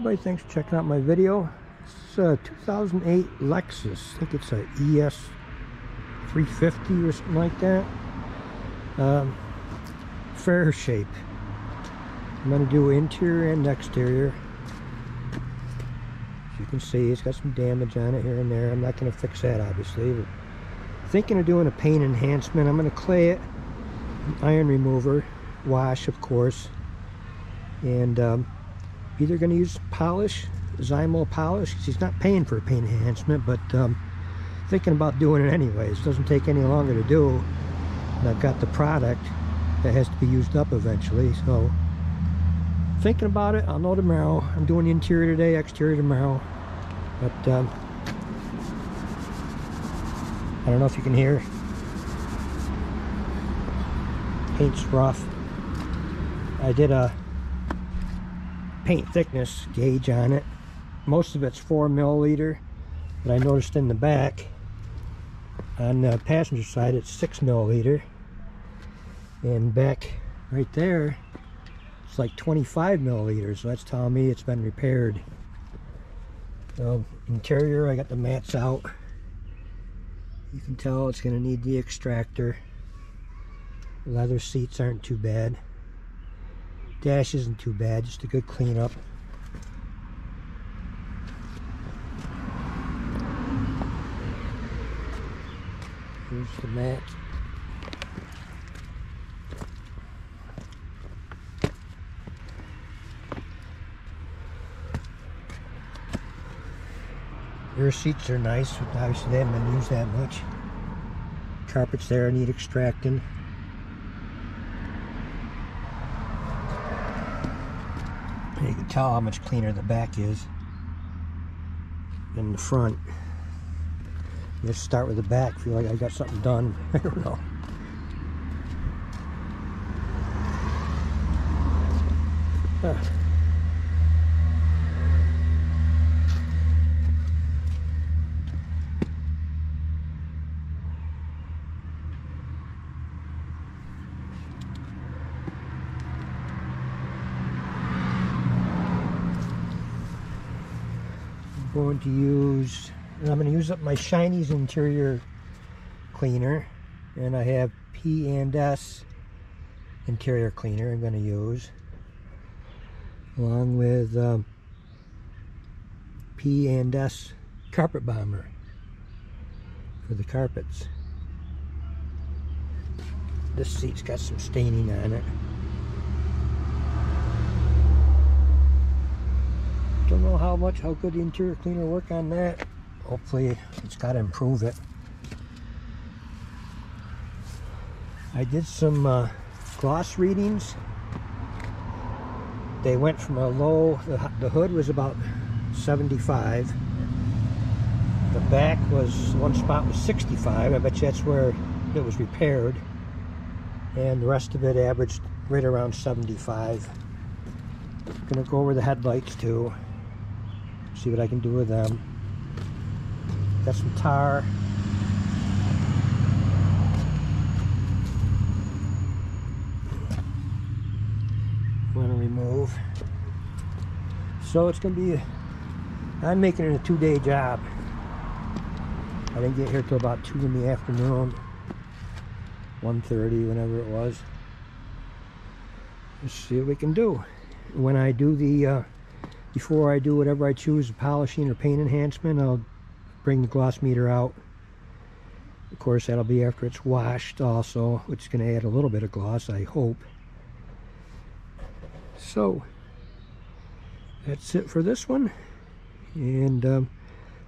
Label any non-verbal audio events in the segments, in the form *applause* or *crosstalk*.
Everybody, thanks for checking out my video. It's a 2008 Lexus. I think it's a ES 350 or something like that. Um, fair shape. I'm to do interior and exterior. As you can see, it's got some damage on it here and there. I'm not going to fix that, obviously. But thinking of doing a paint enhancement. I'm going to clay it, iron remover, wash, of course. And um, either going to use polish, Zymol polish, he's not paying for a paint enhancement, but um, thinking about doing it anyways. It doesn't take any longer to do. And I've got the product that has to be used up eventually, so thinking about it. I'll know tomorrow. I'm doing the interior today, exterior tomorrow. But um, I don't know if you can hear. Paint's rough. I did a paint thickness gauge on it. Most of it's four milliliter, but I noticed in the back, on the passenger side, it's six milliliter. And back right there, it's like 25 milliliters, so that's telling me it's been repaired. So interior, I got the mats out. You can tell it's going to need the extractor. Leather seats aren't too bad. Dash isn't too bad, just a good cleanup. Here's the mat. Rear seats are nice, obviously they haven't been used that much. Carpets there need extracting. You can tell how much cleaner the back is than the front. Let's start with the back. Feel like I got something done. *laughs* I don't know. Huh. Going to use, I'm going to use up my Shiney's interior cleaner. And I have P and S interior cleaner I'm going to use. Along with um, P and S carpet bomber for the carpets. This seat's got some staining on it. Don't know how much how good the interior cleaner work on that. Hopefully it's got to improve it. I did some uh, gloss readings. They went from a low the, the hood was about 75 the back was one spot was 65 I bet you that's where it was repaired. And the rest of it averaged right around 75 gonna go over the headlights too see what I can do with them. Got some tar. Want to remove. So it's to be, I'm making it a two-day job. I didn't get here till about 2 in the afternoon. 1.30, whenever it was. Let's see what we can do. When I do the uh, before I do whatever I choose, polishing or paint enhancement, I'll bring the gloss meter out. Of course, that'll be after it's washed also, which is going to add a little bit of gloss, I hope. So, that's it for this one. And um,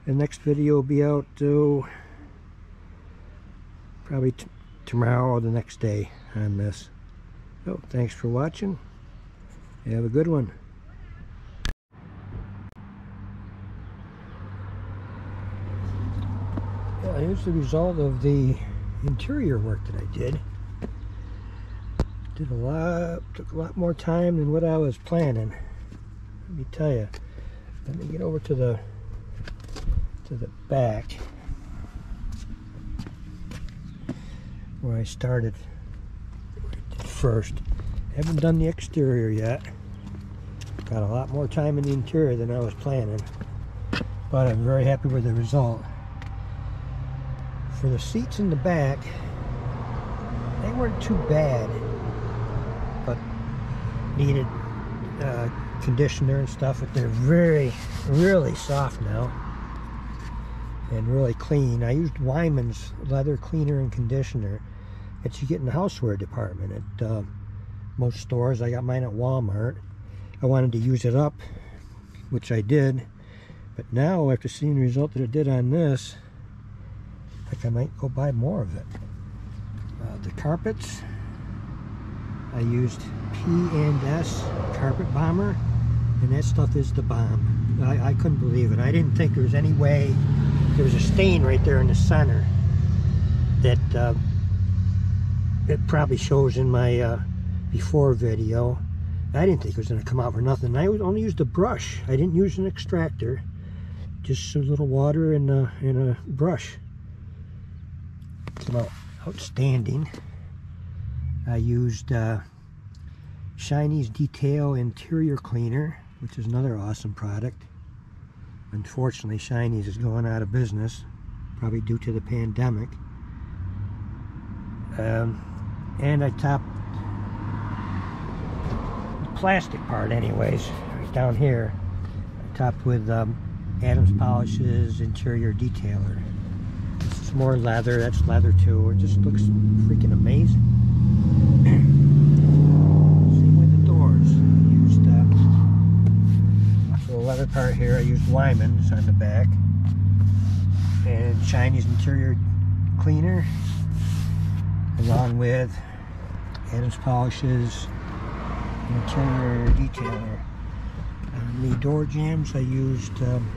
the next video will be out uh, probably tomorrow or the next day on this. So, thanks for watching. Have a good one. Here's the result of the interior work that I did. Did a lot, took a lot more time than what I was planning. Let me tell you. Let me get over to the to the back where I started first. Haven't done the exterior yet. Got a lot more time in the interior than I was planning. But I'm very happy with the result. For the seats in the back, they weren't too bad. But needed uh, conditioner and stuff. But they're very, really soft now. And really clean. I used Weiman's leather cleaner and conditioner that you get in the houseware department at uh, most stores. I got mine at Walmart. I wanted to use it up, which I did. But now, after seeing the result that it did on this, I might go buy more of it. Uh, the carpets, I used P&S Carpet Bomber, and that stuff is the bomb. I, I couldn't believe it. I didn't think there was any way, there was a stain right there in the center that uh, it probably shows in my uh, before video. I didn't think it was going to come out for nothing. I only used a brush. I didn't use an extractor. Just a little water and a, and a brush. Out outstanding. I used uh, Shiney's Detail Interior Cleaner, which is another awesome product. Unfortunately, Shiney's is going out of business, probably due to the pandemic. Um, and I topped the plastic part anyways right down here I topped with um, Adam's Polishes interior detailer more leather that's leather too it just looks freaking amazing. *clears throat* Same with the doors I used uh, for the leather part here I used Weiman's on the back. And Shiney's interior cleaner along with Adam's Polishes interior detailer. On the door jambs I used um,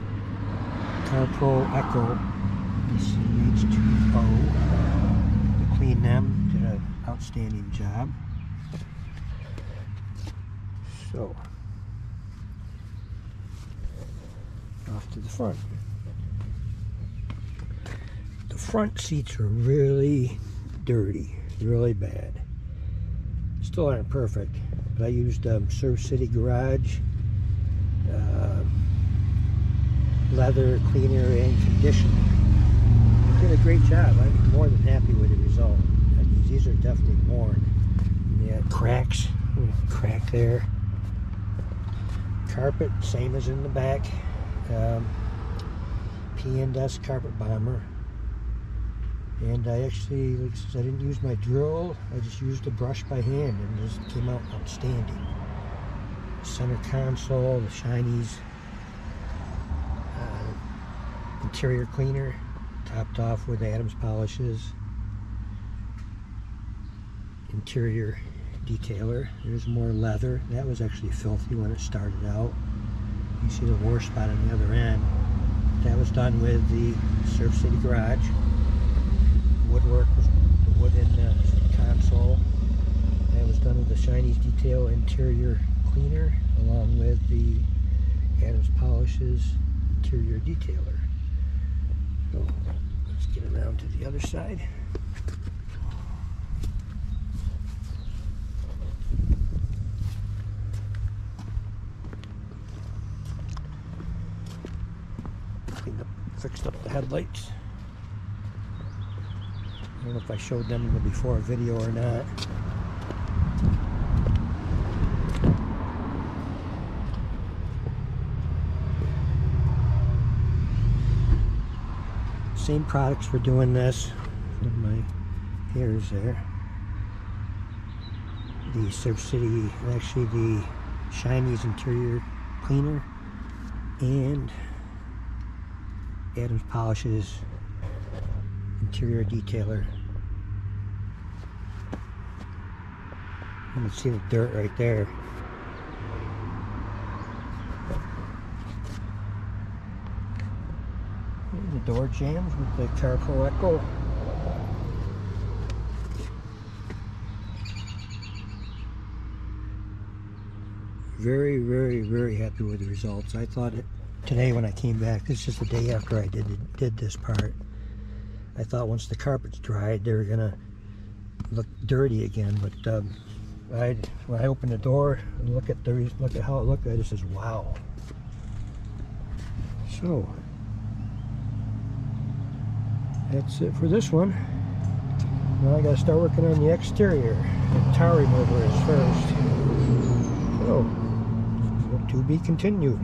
CarPro Echo DCH2O to clean them. Did an outstanding job. So, off to the front. The front seats are really dirty, really bad. Still aren't perfect, but I used um, Surf City Garage uh, leather cleaner and conditioner. Did a great job. I'm more than happy with the result. And these, these are definitely worn. Yeah, cracks, crack there. Carpet, same as in the back. Um, P&S Carpet Bomber and I actually, like I, said, I didn't use my drill, I just used a brush by hand and just came out outstanding. Center console, the Shiney's uh, interior cleaner, topped off with Adam's polishes. Interior detailer, there's more leather. That was actually filthy when it started out. You see the war spot on the other end. That was done with the Surf City Garage woodwork was the wood in the console. That was done with the Shiney's Detail interior cleaner along with the Adam's Polishes interior detailer. So let's get around to the other side. Fixed up the headlights. I don't know if I showed them in the before video or not. Same products for doing this. My hairs there. The Surf City, actually the Shiney's interior cleaner and Adam's Polishes interior detailer. You can see the dirt right there. the door jambs with the CarPro Ech2O. Very, very, very happy with the results. I thought it today when I came back, this is the day after I did did this part. I thought once the carpets dried, they were gonna look dirty again, but um, I when I opened the door and look at the look at how it looked, I just says, "Wow." So that's it for this one. Now I got to start working on the exterior. The tar remover is first. So to be continued.